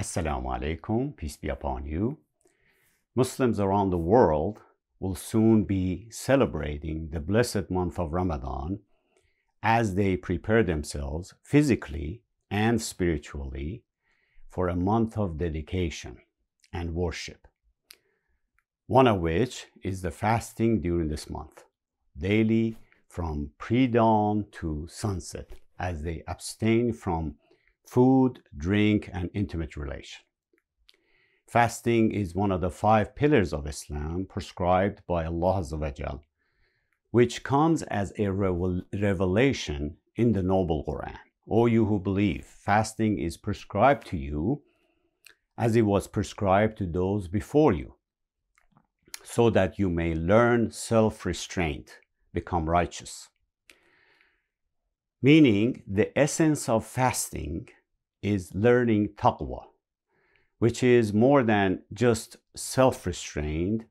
Assalamu alaikum, peace be upon you. Muslims around the world will soon be celebrating the blessed month of Ramadan as they prepare themselves physically and spiritually for a month of dedication and worship. One of which is the fasting during this month, daily from pre dawn to sunset, as they abstain from food, drink, and intimate relation. Fasting is one of the five pillars of Islam prescribed by Allah which comes as a revelation in the Noble Quran. O you who believe, fasting is prescribed to you as it was prescribed to those before you, so that you may learn self restraint, become righteous. Meaning, the essence of fasting is learning taqwa, which is more than just self restraint.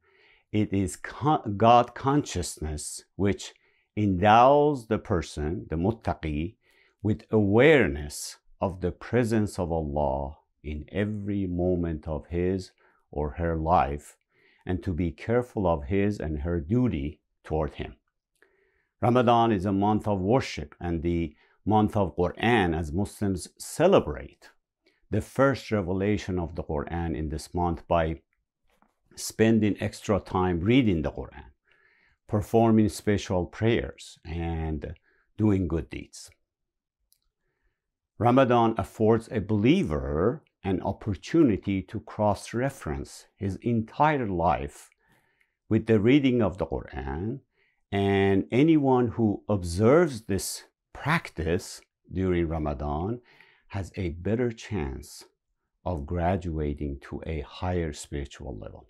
It is God consciousness which endows the person, the muttaqi, with awareness of the presence of Allah in every moment of his or her life and to be careful of his and her duty toward him. Ramadan is a month of worship and the month of Quran as Muslims celebrate the first revelation of the Quran in this month by spending extra time reading the Quran, performing special prayers, and doing good deeds. Ramadan affords a believer an opportunity to cross reference his entire life with the reading of the Quran, and anyone who observes this practice during Ramadan has a better chance of graduating to a higher spiritual level.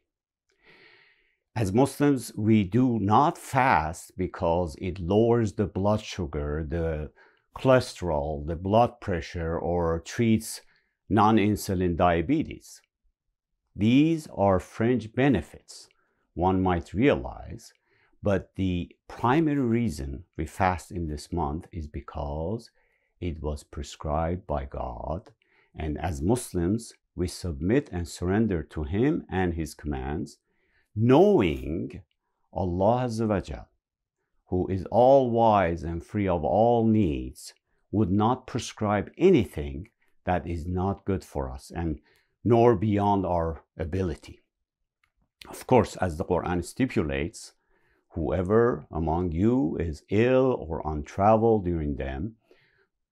As Muslims, we do not fast because it lowers the blood sugar, the cholesterol, the blood pressure, or treats non insulin diabetes. These are fringe benefits one might realize but the primary reason we fast in this month is because it was prescribed by God. And as Muslims, we submit and surrender to Him and His commands, knowing Allah who is all wise and free of all needs, would not prescribe anything that is not good for us and nor beyond our ability. Of course, as the Quran stipulates, whoever among you is ill or on travel during them,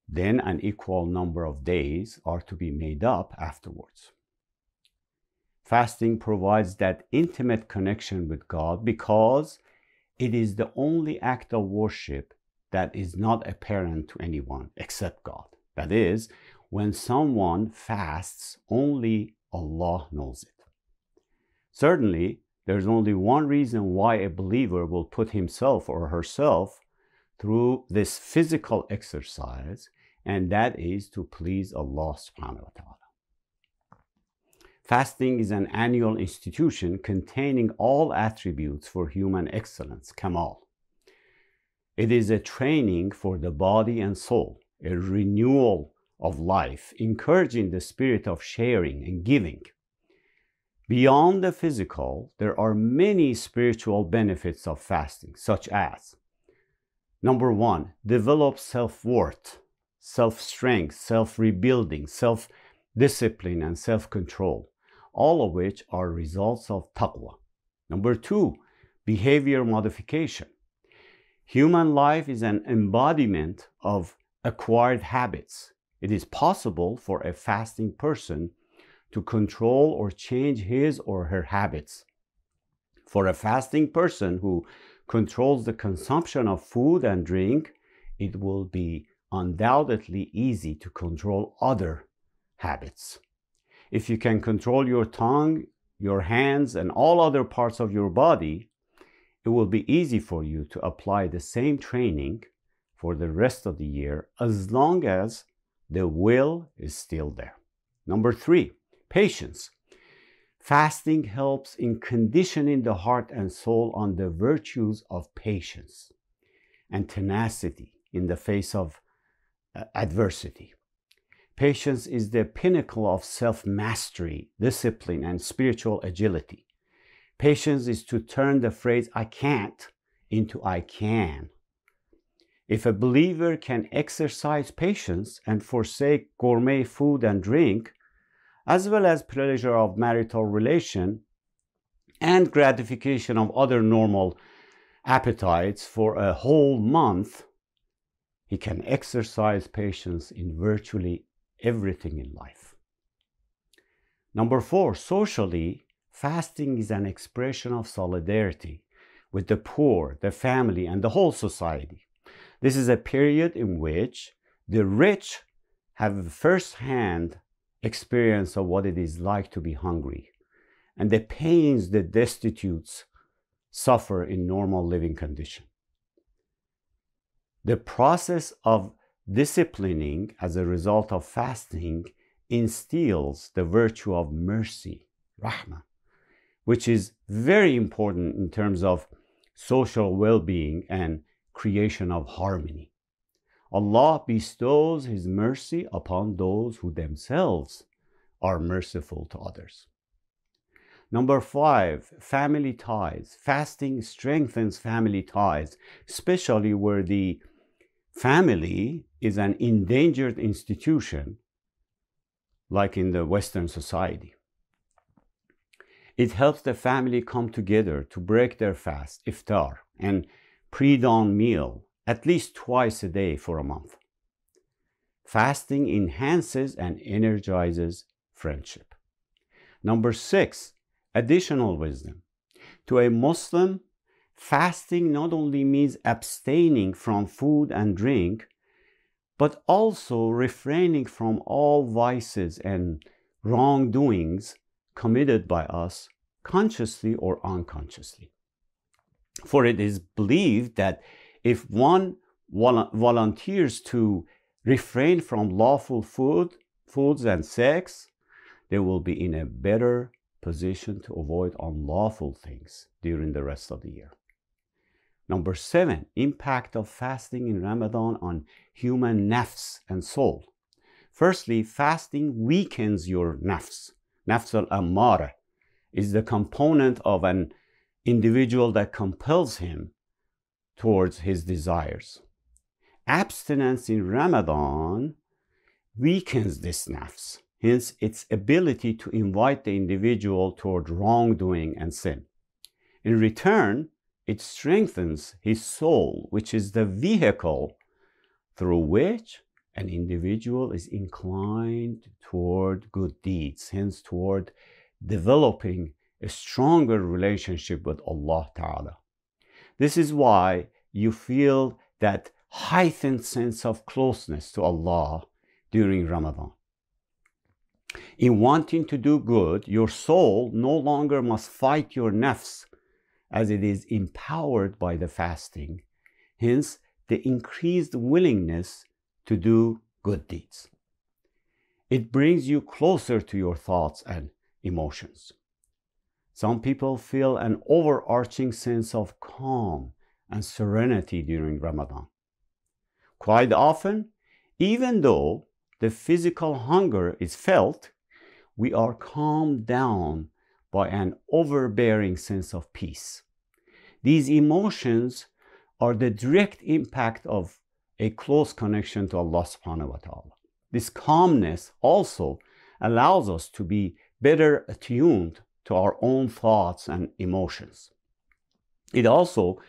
then an equal number of days are to be made up afterwards. Fasting provides that intimate connection with God because it is the only act of worship that is not apparent to anyone except God. That is, when someone fasts, only Allah knows it. Certainly, there's only one reason why a believer will put himself or herself through this physical exercise, and that is to please Allah subhanahu wa ta'ala. Fasting is an annual institution containing all attributes for human excellence, kamal. It is a training for the body and soul, a renewal of life, encouraging the spirit of sharing and giving. Beyond the physical, there are many spiritual benefits of fasting, such as number one, develop self worth, self strength, self rebuilding, self discipline, and self control, all of which are results of taqwa. Number two, behavior modification. Human life is an embodiment of acquired habits. It is possible for a fasting person to control or change his or her habits. For a fasting person who controls the consumption of food and drink, it will be undoubtedly easy to control other habits. If you can control your tongue, your hands, and all other parts of your body, it will be easy for you to apply the same training for the rest of the year as long as the will is still there. Number three, Patience. Fasting helps in conditioning the heart and soul on the virtues of patience and tenacity in the face of uh, adversity. Patience is the pinnacle of self mastery, discipline, and spiritual agility. Patience is to turn the phrase I can't into I can. If a believer can exercise patience and forsake gourmet food and drink, as well as pleasure of marital relation and gratification of other normal appetites for a whole month, he can exercise patience in virtually everything in life. Number four, socially, fasting is an expression of solidarity with the poor, the family, and the whole society. This is a period in which the rich have first-hand experience of what it is like to be hungry and the pains the destitutes suffer in normal living condition. The process of disciplining as a result of fasting instills the virtue of mercy, rahmah, which is very important in terms of social well-being and creation of harmony. Allah bestows His mercy upon those who themselves are merciful to others. Number five, family ties. Fasting strengthens family ties, especially where the family is an endangered institution, like in the Western society. It helps the family come together to break their fast, iftar, and pre-dawn meal at least twice a day for a month. Fasting enhances and energizes friendship. Number six, additional wisdom. To a Muslim, fasting not only means abstaining from food and drink, but also refraining from all vices and wrongdoings committed by us consciously or unconsciously. For it is believed that if one volunteers to refrain from lawful food, foods and sex, they will be in a better position to avoid unlawful things during the rest of the year. Number seven, impact of fasting in Ramadan on human nafs and soul. Firstly, fasting weakens your nafs. Nafs al-ammara is the component of an individual that compels him towards his desires. Abstinence in Ramadan weakens this nafs, hence its ability to invite the individual toward wrongdoing and sin. In return, it strengthens his soul, which is the vehicle through which an individual is inclined toward good deeds, hence toward developing a stronger relationship with Allah Ta'ala. This is why you feel that heightened sense of closeness to Allah during Ramadan. In wanting to do good, your soul no longer must fight your nafs as it is empowered by the fasting. Hence, the increased willingness to do good deeds. It brings you closer to your thoughts and emotions. Some people feel an overarching sense of calm and serenity during Ramadan. Quite often, even though the physical hunger is felt, we are calmed down by an overbearing sense of peace. These emotions are the direct impact of a close connection to Allah subhanahu wa ta'ala. This calmness also allows us to be better attuned to our own thoughts and emotions. It also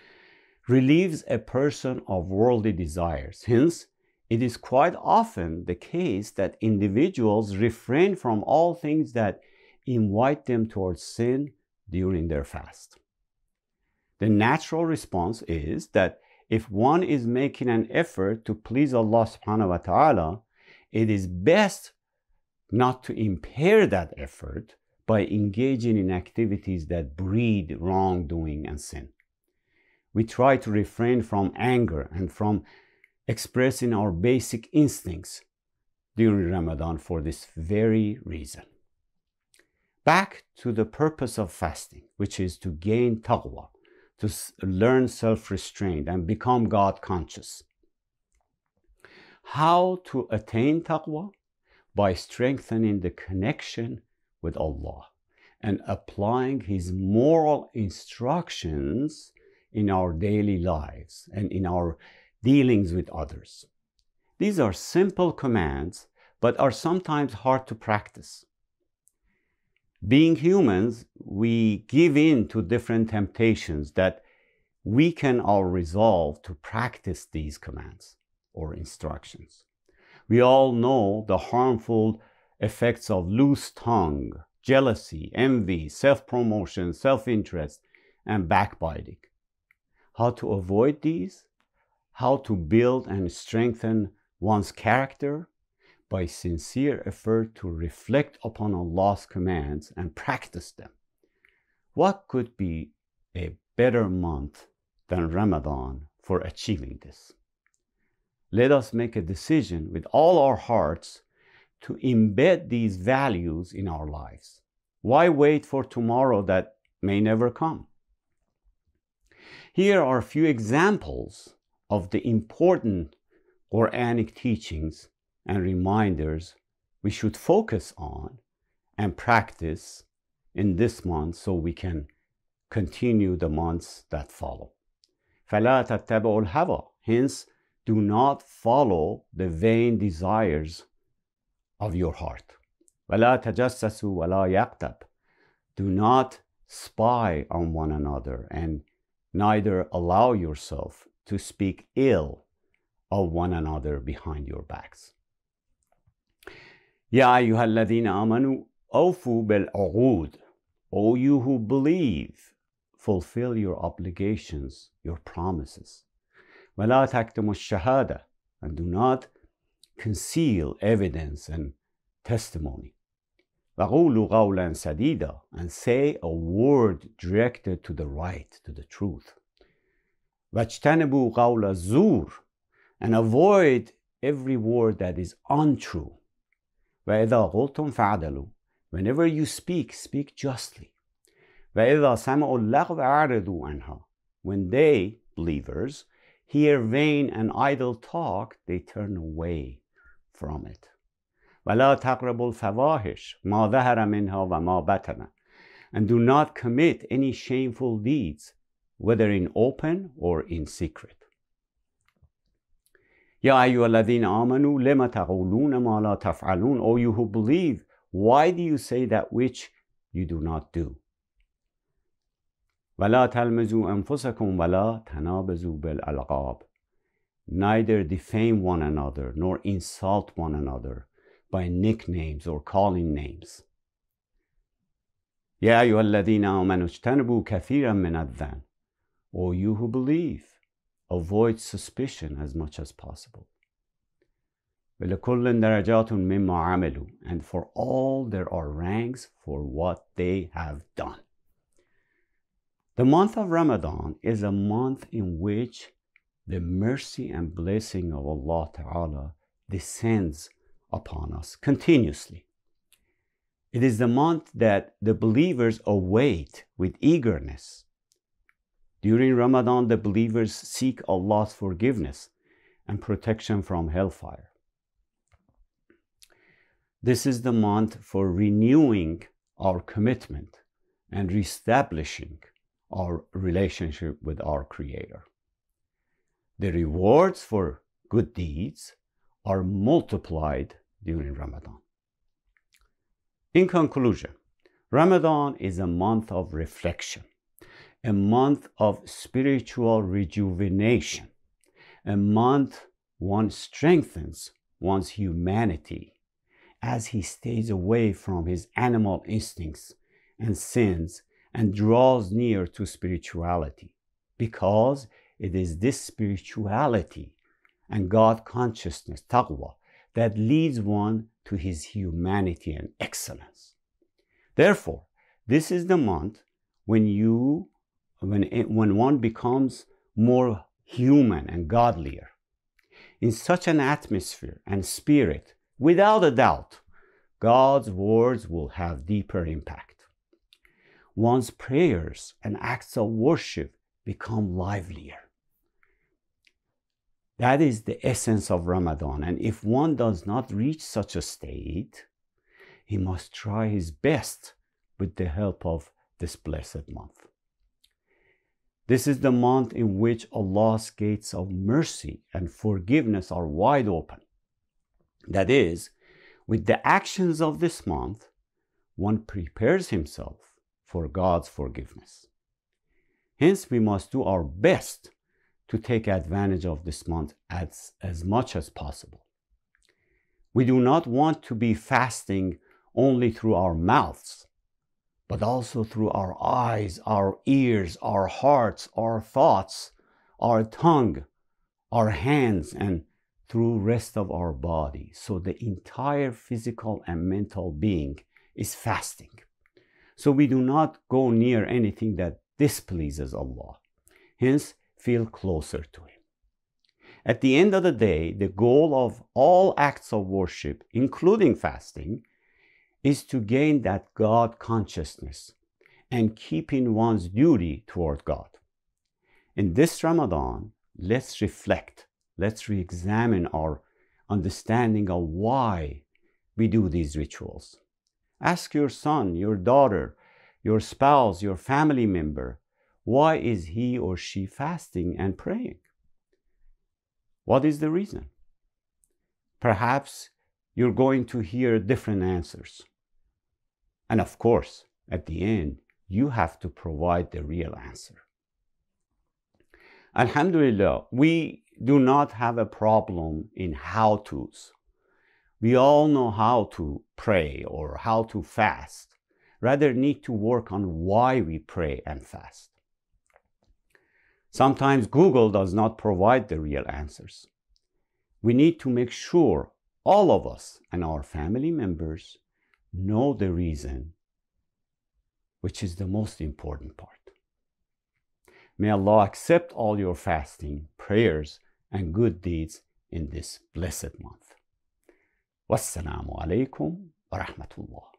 relieves a person of worldly desires. Hence, it is quite often the case that individuals refrain from all things that invite them towards sin during their fast. The natural response is that if one is making an effort to please Allah subhanahu wa ta'ala, it is best not to impair that effort by engaging in activities that breed wrongdoing and sin. We try to refrain from anger and from expressing our basic instincts during Ramadan for this very reason. Back to the purpose of fasting, which is to gain taqwa, to learn self restraint and become God conscious. How to attain taqwa? by strengthening the connection with Allah and applying His moral instructions in our daily lives and in our dealings with others. These are simple commands, but are sometimes hard to practice. Being humans, we give in to different temptations that weaken our resolve to practice these commands or instructions. We all know the harmful effects of loose tongue, jealousy, envy, self promotion, self interest, and backbiting. How to avoid these? How to build and strengthen one's character? By sincere effort to reflect upon Allah's commands and practice them. What could be a better month than Ramadan for achieving this? Let us make a decision with all our hearts to embed these values in our lives. Why wait for tomorrow that may never come? Here are a few examples of the important Quranic teachings and reminders we should focus on and practice in this month so we can continue the months that follow. فَلَا تَتَّبِعُوا الْهَوَى Hence, do not follow the vain desires of your heart. وَلَا تَجَسَّسُوا وَلَا يَقْتَبْ Do not spy on one another and neither allow yourself to speak ill of one another behind your backs. يا أيها الذين آمنوا أوفوا بالعقود O you who believe, fulfill your obligations, your promises. ولا تكتموا الشهادة and do not conceal evidence and testimony. وقولوا قولا سديدا and say a word directed to the right, to the truth. واجتنبوا قول الزور and avoid every word that is untrue. وإذا قلتم فعدلوا Whenever you speak, speak justly. وإذا سمعوا اللغو أعرضوا عنها When they, believers, hear vain and idle talk, they turn away from it. ولا تقربوا الفواحش ما ظهر منها وما بطن and do not commit any shameful deeds, whether in open or in secret. يا أيها الذين آمنوا لما تقولون ما لا تفعلون O you who believe, why do you say that which you do not do? ولا تلمزوا أنفسكم ولا تنابزوا بالألقاب Neither defame one another nor insult one another by nicknames or calling names. يا أيها الذين آمنوا اجتنبوا كثيرا من الظن O you who believe, avoid suspicion as much as possible. وَلَكُلٍّ دَرَجَاتٌ مِمَّا عَمِلُوا And for all there are ranks for what they have done. The month of Ramadan is a month in which the mercy and blessing of Allah Ta'ala descends upon us continuously. It is the month that the believers await with eagerness. During Ramadan, the believers seek Allah's forgiveness and protection from hellfire. This is the month for renewing our commitment and reestablishing our relationship with our Creator. The rewards for good deeds are multiplied during Ramadan. In conclusion, Ramadan is a month of reflection, a month of spiritual rejuvenation, a month one strengthens one's humanity as he stays away from his animal instincts and sins and draws near to spirituality because it is this spirituality and God consciousness, taqwa, that leads one to his humanity and excellence. Therefore, this is the month when you, when, when one becomes more human and godlier. In such an atmosphere and spirit, without a doubt, God's words will have deeper impact one's prayers and acts of worship become livelier. That is the essence of Ramadan. And if one does not reach such a state, he must try his best with the help of this blessed month. This is the month in which Allah's gates of mercy and forgiveness are wide open. That is, with the actions of this month, one prepares himself for God's forgiveness. Hence, we must do our best to take advantage of this month as, as much as possible. We do not want to be fasting only through our mouths, but also through our eyes, our ears, our hearts, our thoughts, our tongue, our hands, and through rest of our body. So the entire physical and mental being is fasting. So we do not go near anything that displeases Allah. Hence, feel closer to Him. At the end of the day, the goal of all acts of worship, including fasting, is to gain that God consciousness and keeping one's duty toward God. In this Ramadan, let's reflect, let's re examine our understanding of why we do these rituals. Ask your son, your daughter, your spouse, your family member, why is he or she fasting and praying? What is the reason? Perhaps you're going to hear different answers. And of course, at the end, you have to provide the real answer. Alhamdulillah, we do not have a problem in how to's. We all know how to pray or how to fast, rather, need to work on why we pray and fast. Sometimes Google does not provide the real answers. We need to make sure all of us and our family members know the reason, which is the most important part. May Allah accept all your fasting, prayers, and good deeds in this blessed month. Wassalamu alaikum wa rahmatullah.